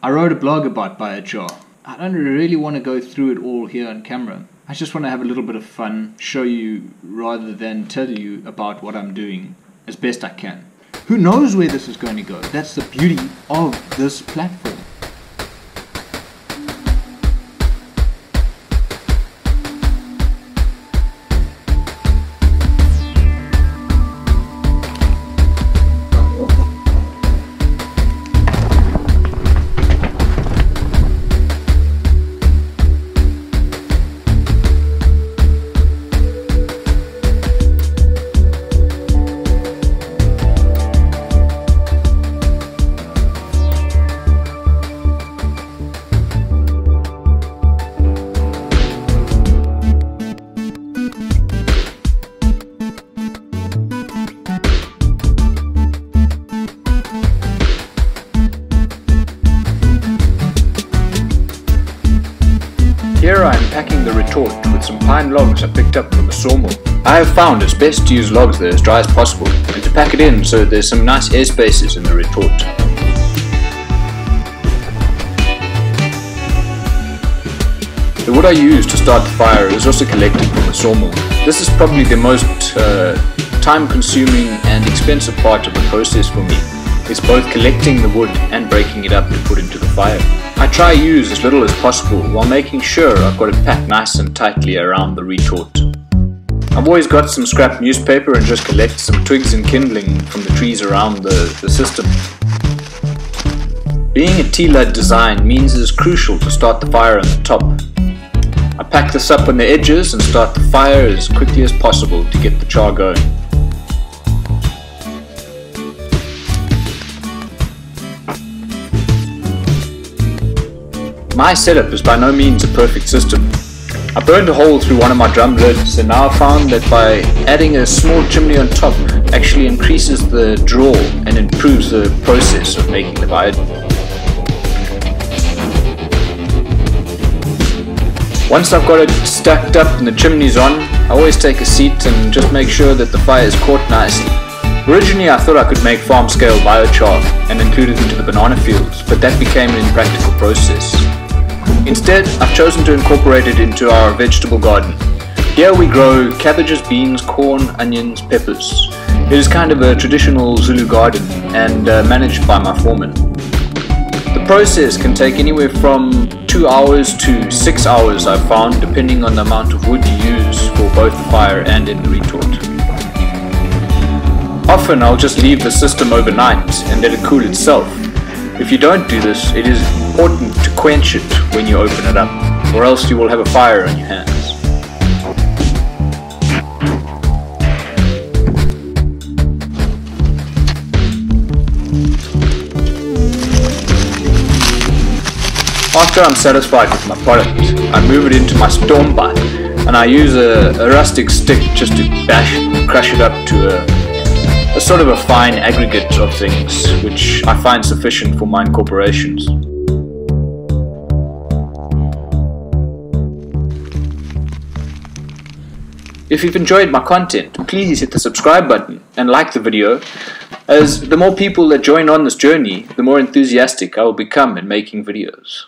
I wrote a blog about biochar. I don't really want to go through it all here on camera. I just want to have a little bit of fun, show you rather than tell you about what I'm doing as best I can. Who knows where this is going to go? That's the beauty of this platform. Packing the retort with some pine logs I picked up from a sawmill. I have found it's best to use logs that are as dry as possible and to pack it in so there's some nice air spaces in the retort. The wood I use to start the fire is also collected from the sawmill. This is probably the most uh, time consuming and expensive part of the process for me. It's both collecting the wood and breaking it up to put into the fire. I try to use as little as possible while making sure I've got it packed nice and tightly around the retort. I've always got some scrap newspaper and just collect some twigs and kindling from the trees around the, the system. Being a TLUD design means it is crucial to start the fire on the top. I pack this up on the edges and start the fire as quickly as possible to get the char going. My setup is by no means a perfect system. I burned a hole through one of my drum lids and now I found that by adding a small chimney on top actually increases the draw and improves the process of making the biode. Once I've got it stacked up and the chimney's on, I always take a seat and just make sure that the fire is caught nicely. Originally I thought I could make farm scale biochar and include it into the banana fields, but that became an impractical process. Instead, I've chosen to incorporate it into our vegetable garden. Here we grow cabbages, beans, corn, onions, peppers. It is kind of a traditional Zulu garden and uh, managed by my foreman. The process can take anywhere from 2 hours to 6 hours I've found depending on the amount of wood you use for both the fire and in the retort. Often I'll just leave the system overnight and let it cool itself. If you don't do this, it is important to quench it when you open it up, or else you will have a fire on your hands. After I'm satisfied with my product, I move it into my storm bite and I use a, a rustic stick just to bash crush it up to a, a sort of a fine aggregate of things, which I find sufficient for my incorporations. If you've enjoyed my content, please hit the subscribe button and like the video, as the more people that join on this journey, the more enthusiastic I will become in making videos.